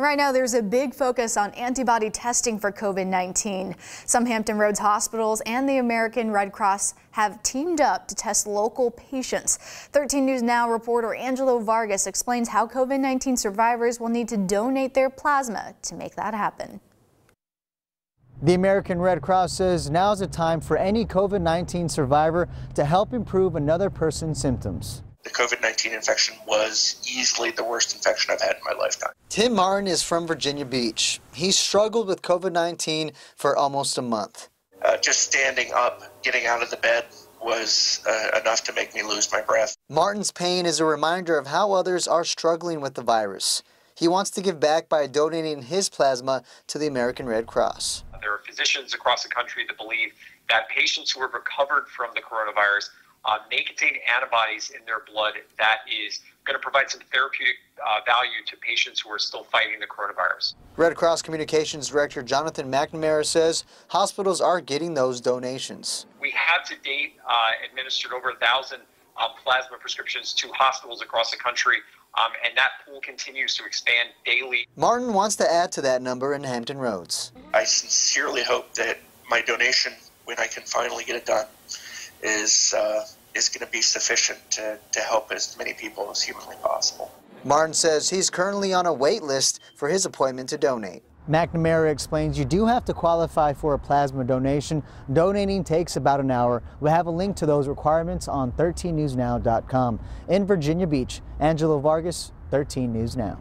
Right now, there's a big focus on antibody testing for COVID-19. Some Hampton Roads hospitals and the American Red Cross have teamed up to test local patients. 13 News Now reporter Angelo Vargas explains how COVID-19 survivors will need to donate their plasma to make that happen. The American Red Cross says now's the time for any COVID-19 survivor to help improve another person's symptoms the COVID 19 infection was easily the worst infection I've had in my lifetime. Tim Martin is from Virginia Beach. He struggled with COVID 19 for almost a month. Uh, just standing up, getting out of the bed was uh, enough to make me lose my breath. Martin's pain is a reminder of how others are struggling with the virus. He wants to give back by donating his plasma to the American Red Cross. There are physicians across the country that believe that patients who have recovered from the coronavirus uh, may contain antibodies in their blood that is going to provide some therapeutic uh, value to patients who are still fighting the coronavirus. Red Cross Communications Director Jonathan McNamara says hospitals are getting those donations. We have to date uh, administered over a thousand um, plasma prescriptions to hospitals across the country. Um, and that pool continues to expand daily. Martin wants to add to that number in Hampton Roads. I sincerely hope that my donation, when I can finally get it done, is uh, is going to be sufficient to, to help as many people as humanly possible. Martin says he's currently on a wait list for his appointment to donate. McNamara explains you do have to qualify for a plasma donation. Donating takes about an hour. We have a link to those requirements on 13newsnow.com. In Virginia Beach, Angelo Vargas, 13 News Now.